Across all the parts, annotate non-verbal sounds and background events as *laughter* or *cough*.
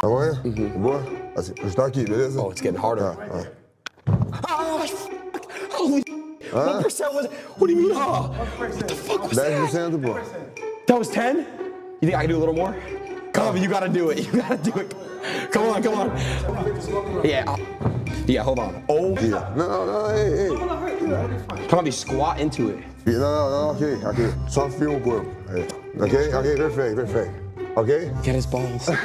Tá bom, hein? Boa? Assim, ajustar aqui, beleza? Oh, it's getting harder. Tá, tá. Oh, fuck. Holy What percent was? What do you mean, oh? What the fuck was that? 10%, pô. That was 10? You think I can do a little more? Come on, you gotta do it. You gotta do it. Come on, come on. Yeah. yeah, hold on. Oh, Aqui. No, não, ei, ei. come on, you squat into it. Não, não, não, aqui, aqui. Só firma o corpo. Aí. Ok? Ok, perfeito, perfeito. Ok? Get his balls. what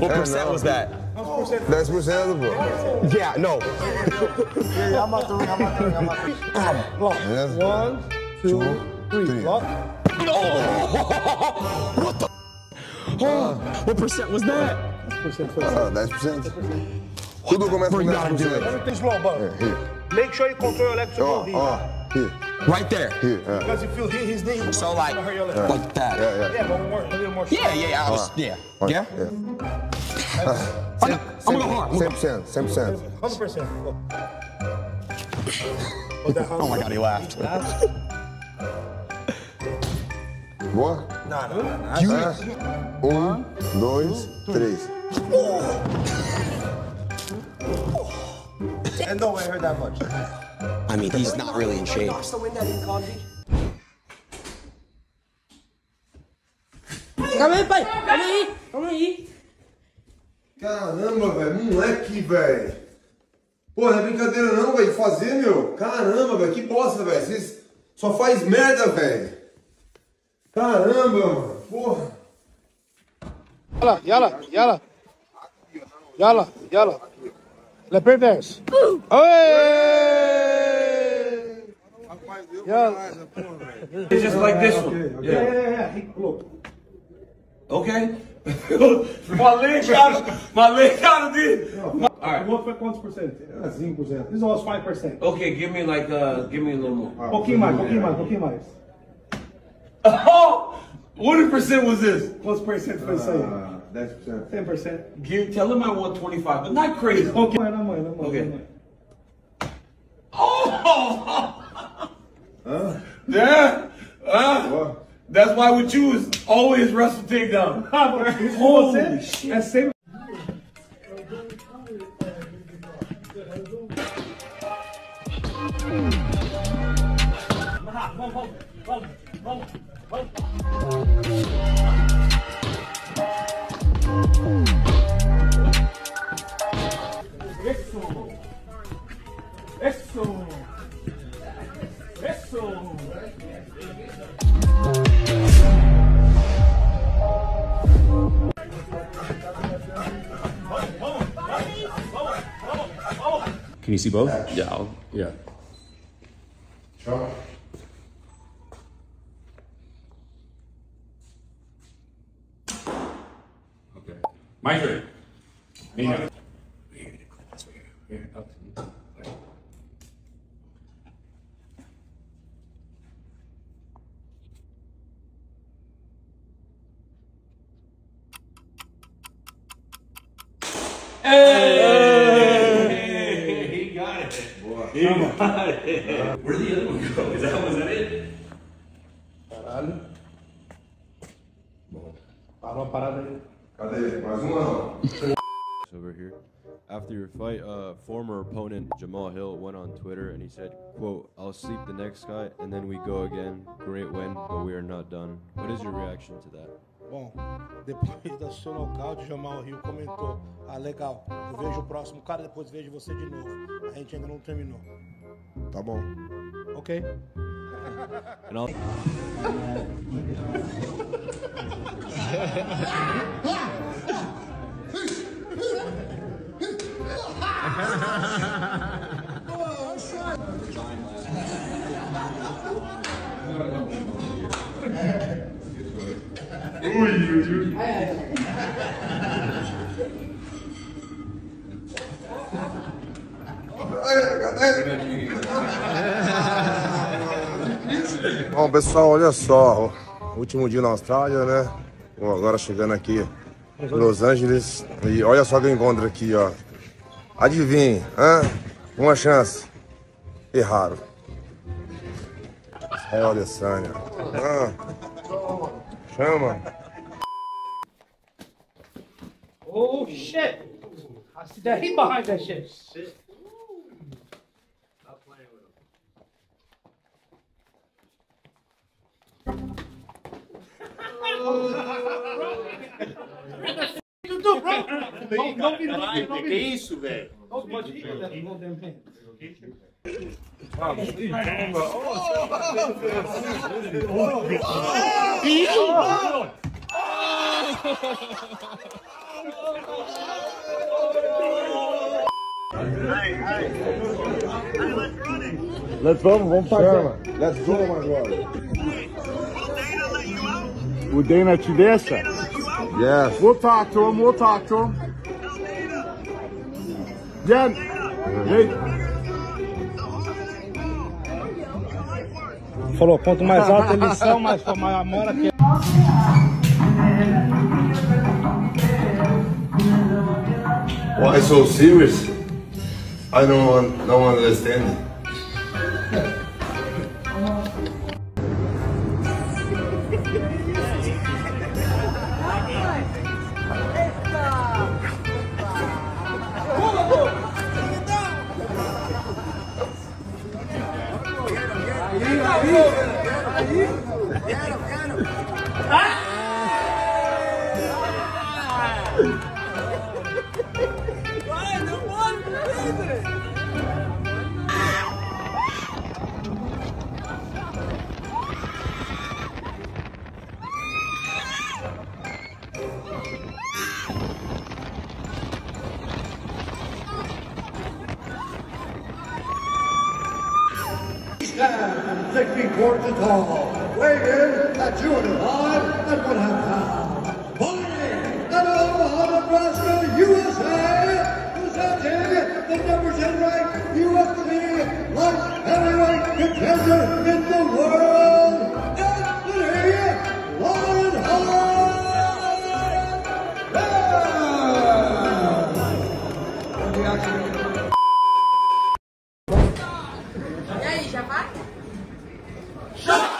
*laughs* Yeah, percent was that? 10%, pô. Yeah, no. Beleza? One, two, three. three. Lock. Oh, what percent was that? Percent foi Ah, 10%. Tudo começa com You gotta do 10%. it. Tem slow, but Here. Make sure you control your leg to Ó, go here. ó. Here, Right there. here. é. Because if you hit his knee, it's So like, your leg. like that. Yeah, yeah. Yeah, but more, a little more. Yeah, yeah, I was, yeah. Yeah? é. I'm gonna I'm gonna go hard. I'm gonna go- 100%, 100%. 100%. Oh my god, he laughed. *laughs* Boa? Um, dois, três. And don't weigh her that much. I mean, he's not really in shape. Calma aí, pai. Calma aí. Calma aí. Caramba, velho, moleque, velho. Pô, não é brincadeira não, velho, de fazer, meu. Caramba, velho, que bosta, velho. Vocês só faz merda, velho. Caramba, mano. Porra. Yalla, yalla, yalla. Yalla, yalla. Le perverse. Hey! Yalla. It's just like this one. Yeah, yeah, yeah. He, look. Okay? *laughs* my leg out of my leg out of this. Alright. What foi quantos por cento? É 5%. This was 5%. Okay, give me like uh give me a little more. Pouquinho mais, pouquinho mais, pouquinho mais. *laughs* Oh what percent was this? Quantos por cento foi isso aí? 10%. 10%. Give, tell him I want 25, but not crazy. Ok. Não, não, não, não. Okay. não. Oh! *laughs* Yeah. Uh, that's why with you is always wrestle takedown. *laughs* Isso Holy você é sempre. Eso. Eso. Can you see both? Yeah. I'll, yeah. Okay. My turn. Me now. Here, up. Hey! He got it. He got it. Where'd the other one go? Is that was that it? Caralho. Para uma parada aí. Cadê? Mais uma não. over here. After your fight, uh, former opponent Jamahal Hill went on Twitter and he said, "quote I'll sleep the next guy and then we go again. Great win, but we are not done." What is your reaction to that? Bom, depois da sua nocaute, Jamal Rio comentou: Ah, legal, eu vejo o próximo cara, depois vejo você de novo. A gente ainda não terminou. Tá bom. Ok? And I'll *laughs* Bom, pessoal, olha só. Último dia na Austrália, né? Bom, agora chegando aqui em Los Angeles. E olha só que eu encontro aqui, ó. Adivinhe, hã? Uma chance. Erraram. Aí, o Adesanya. Ah. Chama. Oh shit! I see that heat behind that shit. Don't, don't be looking, don't Dudu, bro! Não me live, que isso, velho? Pode ir, Let's vamos, vamos fazer. Let's go agora. O Dana te deixa? Yes. We'll talk to him. We'll talk to him. Jen. Hey. Falou, quanto mais alta eles são, mais mais a mora que Why so serious? I don't want, don't understand. Claro, claro. 60 quarts of tall, weighed in at 205 and 1 half pounds. Fighting in of Omaha, Nebraska, USA, presenting the number 10 ranked UFC light heavyweight contender in the world. Shut